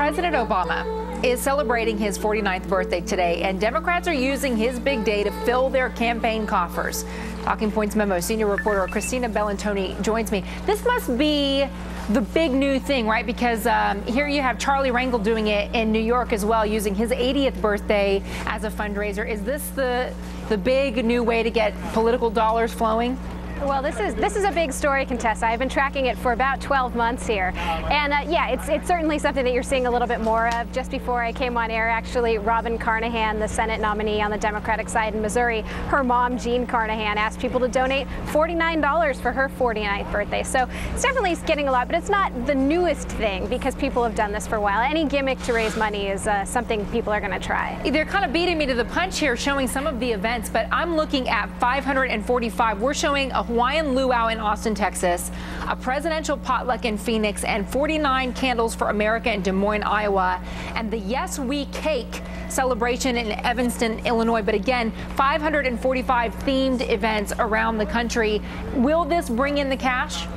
President Obama is celebrating his 49th birthday today, and Democrats are using his big day to fill their campaign coffers. Talking Points Memo senior reporter Christina Bellantoni joins me. This must be the big new thing, right? Because um, here you have Charlie Rangel doing it in New York as well, using his 80th birthday as a fundraiser. Is this the the big new way to get political dollars flowing? Well, this is this is a big story, Contessa. I've been tracking it for about 12 months here, and uh, yeah, it's it's certainly something that you're seeing a little bit more of. Just before I came on air, actually, Robin Carnahan, the Senate nominee on the Democratic side in Missouri, her mom Jean Carnahan asked people to donate $49 for her 49th birthday. So it's definitely getting a lot, but it's not the newest thing because people have done this for a while. Any gimmick to raise money is uh, something people are going to try. They're kind of beating me to the punch here, showing some of the events, but I'm looking at 545. We're showing a Hawaiian luau in Austin, Texas, a presidential potluck in Phoenix, and 49 candles for America in Des Moines, Iowa, and the Yes We Cake celebration in Evanston, Illinois. But again, 545 themed events around the country. Will this bring in the cash?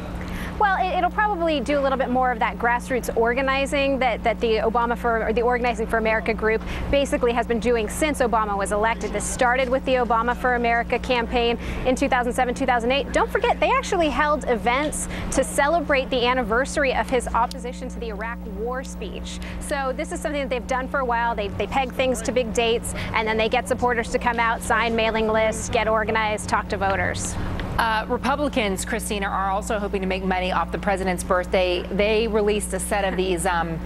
Well, it, will probably do a little bit more of that grassroots organizing that, that the Obama for or the Organizing for America group basically has been doing since Obama was elected. This started with the Obama for America campaign in 2007, 2008. Don't forget, they actually held events to celebrate the anniversary of his opposition to the Iraq war speech. So this is something that they've done for a while. They, they peg things to big dates, and then they get supporters to come out, sign mailing lists, get organized, talk to voters. Uh, Republicans, Christina, are also hoping to make money off the president's birthday. They released a set of these. Um,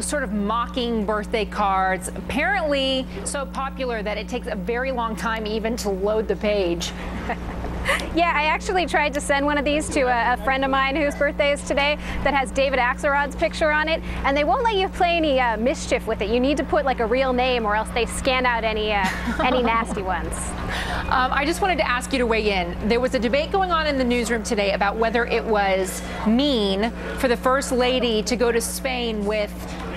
sort of mocking birthday cards, apparently so popular that it takes a very long time even to load the page. Yeah, I actually tried to send one of these to a, a, friend of mine whose birthday is today that has David Axelrod's picture on it, and they won't let you play any uh, mischief with it. You need to put like a real name or else they scan out any, uh, any nasty ones. Um, I just wanted to ask you to weigh in. There was a debate going on in the newsroom today about whether it was mean for the First Lady to go to Spain with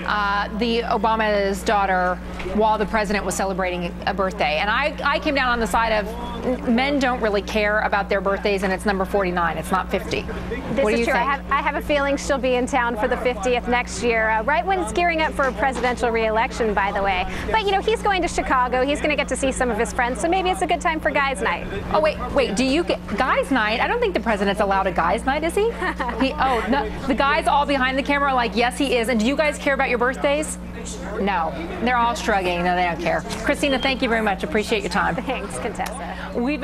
uh, the Obama's daughter while the president was celebrating a birthday. And I, I came down on the side of men don't really care about their birthdays, and it's number 49. It's not 50. This what is you true. I have, I have, a feeling she'll be in town for the 50th next year, uh, right when it's gearing up for a presidential reelection, by the way. But, you know, he's going to Chicago. He's going to get to see some of his friends, so maybe it's a good time for guys' night. Oh, wait, wait. Do you get guys' night? I don't think the president's allowed a guys' night, is he? he oh, no. The guys all behind the camera are like, yes, he is. And do you guys care about your birthdays? No. They're all shrugging. No, they don't care. Christina, thank you very much. Appreciate your time. Thanks, Contessa. We've